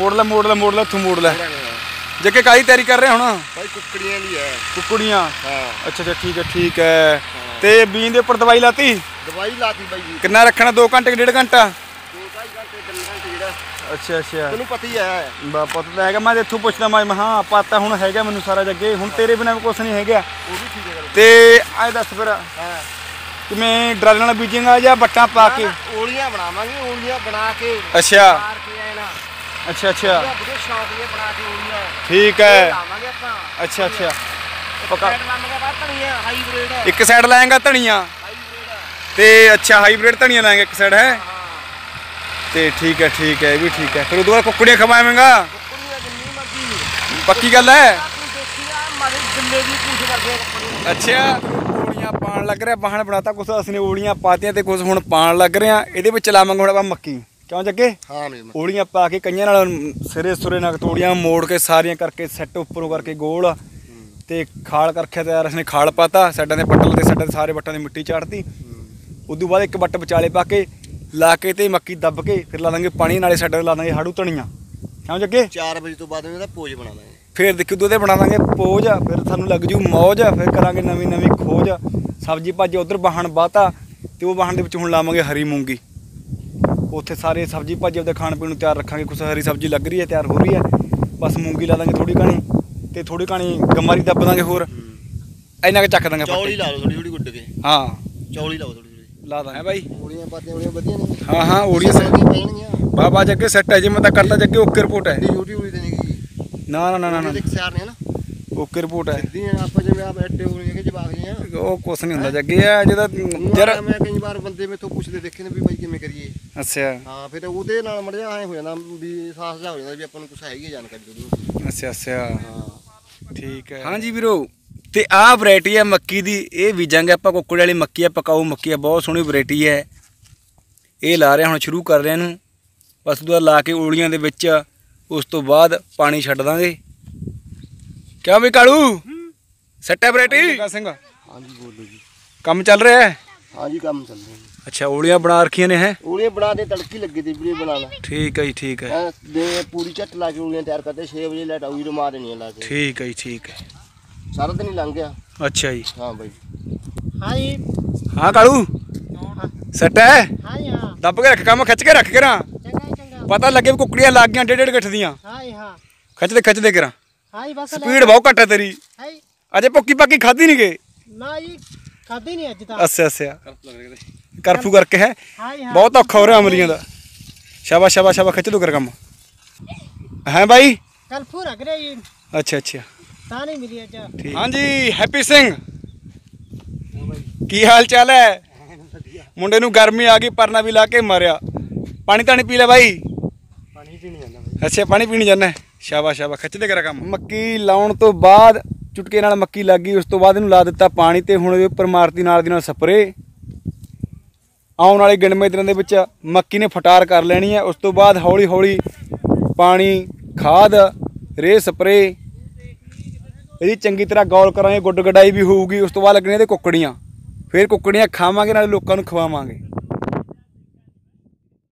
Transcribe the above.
ਮੋੜ ਲੈ ਮੋੜ ਲੈ ਮੋੜ ਲੈ ਤੂੰ ਮੋੜ ਲੈ। ਜੱਗੇ ਕਾਹਦੀ ਤਿਆਰੀ ਕਰ ਰਿਹਾ ਹੁਣ? ਭਾਈ ਕੁੱਕੜੀਆਂ ਦੀ ਹੈ। ਕੁੱਕੜੀਆਂ? ਹਾਂ। ਅੱਛਾ ਅੱਛਾ ਠੀਕ ਹੈ ਠੀਕ ਹੈ। ਤੇ ਬੀਨ ਦੇ ਉੱਪਰ ਦਵਾਈ ਲਾਤੀ? ਦਵਾਈ ਲਾਤੀ ਬਾਈ ਜੀ। ਕਿੰਨਾ ਰੱਖਣਾ 2 ਘੰਟੇ ਕਿ ਡੇਢ ਘੰਟਾ? ਦੋ ਢਾਈ ਘੰਟੇ ਤਿੰਨ ਘੰਟੇ ਜਿਹੜਾ। ਅੱਛਾ ਅੱਛਾ। ਤੈਨੂੰ ਪਤਾ ਹੀ ਹੈ। ਬਾ ਪਤਾ ਤਾਂ ਹੈਗਾ ਮੈਂ ਇੱਥੋਂ ਪੁੱਛਦਾ ਮੈਂ ਹਾਂ ਪਤਾ ਹੁਣ ਹੈਗਾ ਮੈਨੂੰ ਸਾਰਾ ਜੱਗੇ ਹੁਣ ਤੇਰੇ ਬਿਨਾਂ ਕੁਝ ਨਹੀਂ ਹੈਗਾ। ਉਹ ਵੀ ਠੀਕ ਹੈ ਤੇ ਐ ਦੱਸ ਫਿਰ ਹਾਂ। ਕਿਵੇਂ ਡਰਲ ਨਾਲ ਬੀਜੇਗਾ ਜਾਂ ਬੱਟਾਂ ਪਾ ਕੇ? ਓਲੀਆਂ ਬਣਾਵਾਂਗੇ ਓਲੀਆਂ ਬਣਾ ਕੇ। ਅੱਛਾ। ਆਏ ਅੱਛਾ ਅੱਛਾ। ਸ਼ੌਕ ਬਣਾ ਕੇ ਠੀਕ ਹੈ। ਲਾਵਾਂਗੇ ਆਪਾਂ। ਅੱਛਾ ਅੱਛਾ। ਪਕਾ। ਲਾਵਾਂਗੇ ਬਾਅਦ ਧਨੀਆ ਹਾਈਬ੍ਰਿਡ ਇੱਕ ਸਾਈਡ ਲਾਏਗਾ ਹਾਈਬ੍ਰਿਡ ਤੇ ਅੱਛਾ ਹਾਈਬ੍ਰਿਡ ਧਨੀਆ ਲਾਏਗਾ ਇੱਕ ਸਾਈਡ ਹੈ? ਤੇ ਠੀਕ ਹੈ ਠੀਕ ਹੈ ਇਹ ਵੀ ਠੀਕ ਹੈ। ਫਿਰ ਉਦੋਂ ਬਾਅਦ ਕੁੱਕੜੀਆਂ ਖਵਾਵੇਂਗਾ? ਪੱਕੀ ਗੱਲ ਹੈ? ਅੱਛਾ। ਓੜੀਆਂ ਪਾਣ ਲੱਗ ਰਿਹਾ ਬਾਹਣ ਬਣਾਤਾ ਕੁਛ ਅਸੀਂ ਓੜੀਆਂ ਪਾਤੀਆਂ ਤੇ ਕੁਛ ਹੁਣ ਪਾਣ ਲੱਗ ਰਿਹਾ ਇਹਦੇ ਵਿੱਚ ਲਾਵਾਂਗੇ ਹੁਣ ਆਪਾਂ ਮੱਕੀ। ਕਿਉਂ ਜੱਗੇ? ਹਾਂ ਮੇਰੇ ਓੜੀਆਂ ਪਾ ਕੇ ਕਈਆਂ ਨਾਲ ਸਿਰੇ ਸੁਰੇ ਨਾਲ ਤੋੜੀਆਂ ਮੋੜ ਕੇ ਸਾਰੀਆਂ ਕਰਕੇ ਸੈੱਟ ਉੱਪਰੋਂ ਕਰਕੇ ਗੋਲ ਤੇ ਖਾਲ ਕਰਕੇ ਤਿਆਰ ਅਸੀਂ ਖਾਲ ਪਾਤਾ ਸਾਈਡਾਂ ਦੇ ਪੱਟਲ ਤੇ ਸਾਈਡਾਂ ਦੇ ਸਾਰੇ ਬੱਟਾਂ ਦੀ ਮਿੱਟੀ ਚਾੜਤੀ। ਉਦੋਂ ਬਾਅਦ ਇੱਕ ਬੱਟ ਵਿਚਾਲੇ ਪਾ ਕੇ ਲਾ ਕੇ ਤੇ ਮੱਕੀ ਦੱਬ ਕੇ ਫਿਰ ਲਾ ਦਾਂਗੇ ਪਾਣੀ ਨਾਲੇ ਸਾਈਡਾਂ ਤੇ ਲਾ ਦਾਂਗੇ ਹਾੜੂ ਧਣੀਆਂ ਕਿਉਂ ਜੱਗੇ? 4 ਵਜੇ ਤੋਂ ਬਾਅਦ ਇਹਦਾ ਪੋਜ ਬਣਾ ਦਾਂਗੇ। ਫਿਰ ਦੇਖੋ ਦੁੱਧੇ ਬਣਾ ਦਾਂਗੇ ਪੋਜ ਫਿਰ ਸਾਨੂੰ ਲੱਗ ਜੂ ਮੌਜ ਫਿਰ ਕਰਾਂਗੇ ਨਵੀਂ ਨਵੀਂ ਖੋਜ। ਸਬਜ਼ੀ ਭਾਜੀ ਉਧਰ ਬਾਹਣ ਬਾਤਾ ਤੇ ਉਹ ਬਾਹਣ ਦੇ ਵਿੱਚ ਹੁਣ ਲਾਵਾਂਗੇ ਹਰੀ ਮੂੰਗੀ। ਉੱਥੇ ਸਾਰੇ ਸਬਜ਼ੀ ਭਾਜੀ ਉਹਦੇ ਖਾਣ ਪੀਣ ਨੂੰ ਤਿਆਰ ਰੱਖਾਂਗੇ ਕੁਛ ਹਰੀ ਸਬਜ਼ੀ ਲੱਗ ਰਹੀ ਹੈ ਤਿਆਰ ਹੋ ਰਹੀ ਹੈ। ਬਸ ਮੂੰਗੀ ਲਾ ਦਾਂਗੇ ਥੋੜੀ ਕਣੀ ਤੇ ਥੋੜੀ ਕਣੀ ਗਮਾਰੀ ਦੱਬ ਦਾਂਗੇ ਹੋਰ। ਇੰਨਾ ਕੁ ਚੱਕ ਦਾਂਗੇ ਚੌਲੀ ਲਾ ਲਓ ਥੋੜੀ ਥੋੜੀ ਗੁੱਡ ਕੇ। ਹਾਂ। ਚੌਲੀ ਲਾਓ ਥੋੜੀ ਥੋੜੀ ਲਾ ਦਾਂਗੇ। ਬਾਈ? ਓਲੀਆਂ ਪਾਤੀਆਂ ਓਲੀਆਂ ਵਧੀਆ ਨੇ। ਹਾਂ ਹਾਂ ਓੜੀਆਂ ਸੇ ਪੈਣਗੀਆਂ। ਬਾਬਾ ਜੱਗੇ ਸੈੱਟ ਹੈ ਜੇ ਮੈਂ ਤਾਂ ਕਰਦਾ ਜੱਗੇ ਓਕੇ ਰਿਪੋਰਟ ਹੈ। ਦੀ ਡਿਊਟੀ ਹੋਈ ਤੇ ਨਹੀਂ ਗਈ ਨਾ ਨਾ ਨਾ ਨਾ, ਇੱਕ ਸਿਆਰ ਨੇ ਨਾ। ਓਕੇ ਰਿਪੋਰਟ ਹੈ। ਸਿੱਧੀ ਆਪਾਂ ਜਿਵੇਂ ਆ ਬੈਠੇ ਹੋ ਕੇ ਜਵਾਬ ਜੀਆਂ ਉਹ ਕੁਛ ਨਹੀਂ ਹੁੰਦਾ ਜੱਗੇ ਆ ਜਿਹਦਾ ਯਾਰ ਮੈਂ ਕਈ ਵਾਰ ਬੰਦੇ ਮੇਥੋਂ ਪੁੱਛਦੇ ਦੇਖੇ ਨੇ ਵੀ ਬਾਈ ਕਿਵੇਂ ਕਰੀਏ। ਅੱਛਾ। ਹਾਂ ਫਿਰ ਉਹਦੇ ਨਾਲ ਮੜਿਆ ਐ ਹੋ ਜਾਂਦਾ ਵੀ ਸਾਹਸ ਜਾ ਹੋ ਜਾਂਦਾ ਵੀ ਆਪਾਂ ਨੂੰ ਕੁਛ ਹੈਗੀ ਜਾਣਕਾਰੀ ਜ਼ਰੂਰ ਅੱਛਾ ਅੱਛਾ। ਹਾਂ। ਠੀਕ ਹੈ। ਹਾਂਜੀ ਵੀਰੋ ਤੇ ਆਹ ਵੈਰਾਈਟੀ ਹੈ ਮੱਕੀ ਦੀ। ਇਹ ਬੀਜਾਂਗੇ ਆਪਾਂ ਕੁੱਕੜ ਵਾਲੀ ਮੱਕੀ ਆ ਪਕਾਊ ਮੱਕੀ ਆ ਬਹੁਤ ਸੋਹਣੀ ਵੈਰਾਈਟੀ ਹੈ। ਇਹ ਲਾ ਰਿਹਾ ਹੁਣ ਸ਼ੁਰੂ ਕਰ ਰਿਹਾ ਇਹਨੂੰ। ਬਸ ਉਹਦਾ ਲਾ ਕੇ ਓਲੀਆਂ ਦੇ ਵਿੱਚ ਉਸ ਤੋਂ ਬਾਅਦ ਪਾਣੀ ਛੱਡ ਦਾਂਗੇ। ਕਿਉਂ ਵੀ ਕਾਲੂ? ਸੱਟ ਵੈਰਾਈਟੀ ਸਿੰਘ। ਹਾਂਜੀ ਬੋਲੋ ਜੀ। ਕੰਮ ਚੱਲ ਰਿਹਾ ਹੈ? ਹਾਂਜੀ ਕੰਮ ਚੱਲ ਰਿਹਾ ਜੀ ਅੱਛਾ ਓਲੀਆਂ ਬਣਾ ਰੱਖੀਆਂ ਨੇ ਹੈ? ਉਹਨੇ ਬਣਾ ਦੇ ਤੜਕੀ ਲੱਗੀ ਤੇ ਵੀਰੇ ਬਣਾ ਲਾ। ਠੀਕ ਹੈ ਜੀ ਠੀਕ ਹੈ। ਦੇ ਪੂਰੀ ਝੱਟ ਲਾ ਕੇ ਉਹਨੇ ਤਿਆਰ ਕਰਦੇ 6 ਵਜੇ ਲੈਟ ਆਉਗੀ ਰਮਾ ਦੇਣੀ ਆ ਲਾ ਕੇ। ਠੀਕ ਹੈ ਜੀ ਠੀਕ ਹੈ। ਸਾਰਾ ਦਿਨ ਹੀ ਲੰਘ ਗਿਆ। ਅੱਛਾ ਜੀ। ਹਾਂ ਬਾਈ। ਹਾਂਜੀ ਹਾਂ ਕਾਲੂ? ਸੱਟ ਹੈ? ਹਾਂਜੀ ਹਾਂ। ਦੱਬ ਕੇ ਰੱਖ ਕੰਮ ਖਿੱਚ ਕੇ ਰੱਖ ਕਰਾਂ। ਚੰਗਾ ਚੰਗਾ। ਪਤਾ ਲੱਗੇ ਵੀ ਕੁੱਕੜੀਆਂ ਲੱਗ ਗਈਆਂ ਡੇਢ ਡੇਢ ਗੱਠ ਦੀਆਂ। ਹਾਂਜੀ ਹਾਂ। ਖਿੱਚਦੇ ਖਿੱਚਦੇ ਕਰਾਂ। ਹਾਂਜੀ ਬਸ ਸਪੀਡ ਬਹੁਤ ਘੱਟ ਹੈ ਤੇਰੀ। ਹਾਂਜੀ ਅਜੇ ਭੁੱਕੀ ਪੱਕੀ ਖਾਦੀ ਨਹੀਂ ਗਏ। ਨਾ ਜੀ ਖਾਦੀ ਨਹੀਂ ਅੱਜ ਤਾਂ। ਅੱਛਾ ਅੱਛਾ। ਕਰਫੂ ਕਰਕੇ ਹੈ? ਬਹੁਤ ਔਖਾ ਹੋ ਰਿਹਾ ਅਮਲੀਆਂ ਦਾ। ਸ਼ਾਬਾਸ਼ ਸ਼ਾਬਾਸ਼ ਸ਼ਾਬਾਸ਼ ਖਿੱਚ ਲੋ ਕਰ ਕੰਮ। ਹੈ ਬਾਈ? ਕੱਲ ਫੂ ਰੱਖ ਰਿਹਾ ਜੀ। ਅੱਛਾ ਅੱਛਾ। ਤਾਂ ਨਹੀਂ ਮਿਲੀ ਅੱਜ। ਠੀਕ। ਹਾਂਜੀ ਹੈਪੀ ਸਿੰਘ। ਕੀ ਹਾਲ ਚਾਲ ਹੈ? ਮੁੰਡੇ ਨੂੰ ਗਰਮੀ ਆ ਗਈ ਪਰਨਾ ਵੀ ਲਾ ਕੇ ਮਰਿਆ। ਪਾਣੀ ਤਾਂ ਨਹੀਂ ਪੀ ਲੈ ਬਾਈ? ਪਾਣੀ ਪੀਣੀ ਜਾਂਦਾ ਅੱਛਾ ਪਾਣੀ ਪੀਣੀ ਜਾਣਾ ਸ਼ਾਬਾਸ਼ ਸ਼ਾਬਾਸ਼ ਖਿੱਚਦੇ ਕਰਾ ਕੰਮ। ਮੱਕੀ ਲਾਉਣ ਤੋਂ ਬਾਅਦ ਚੁਟਕੇ ਨਾਲ ਮੱਕੀ ਲੱਗ ਗਈ, ਉਸ ਤੋਂ ਬਾਅਦ ਇਹਨੂੰ ਲਾ ਦਿੱਤਾ ਪਾਣੀ ਤੇ ਹੁਣ ਇਹਦੇ ਉੱਪਰ ਮਾਰਤੀ ਨਾਲ ਦੀ ਨਾਲ ਸਪਰੇ। ਆਉਣ ਵਾਲੇ ਗਿਣਵੇਂ ਦਿਨਾਂ ਦੇ ਵਿੱਚ ਮੱਕੀ ਨੇ ਫਟਾਰ ਕਰ ਲੈਣੀ ਹੈ। ਉਸ ਤੋਂ ਬਾਅਦ ਹੌਲੀ ਹੌਲੀ ਪਾਣੀ, ਖਾਦ ਰੇ ਸਪਰੇ। ਇਹਦੀ ਚੰਗੀ ਤਰ੍ਹਾਂ ਗੌਰ ਕਰਾਂਗੇ ਗੁੱਡ ਗਡਾਈ ਵੀ ਹੋਊਗੀ, ਉਸ ਤੋਂ ਬਾਅਦ ਲੱਗਣੇ ਇਹਦੇ ਕੁੱਕੜੀਆਂ। ਫਿਰ ਕੁੱਕੜੀਆਂ ਖਾਵਾਂਗੇ, ਨਾਲੇ ਲੋਕਾਂ ਨੂੰ ਖਵਾਵਾਂਗੇ।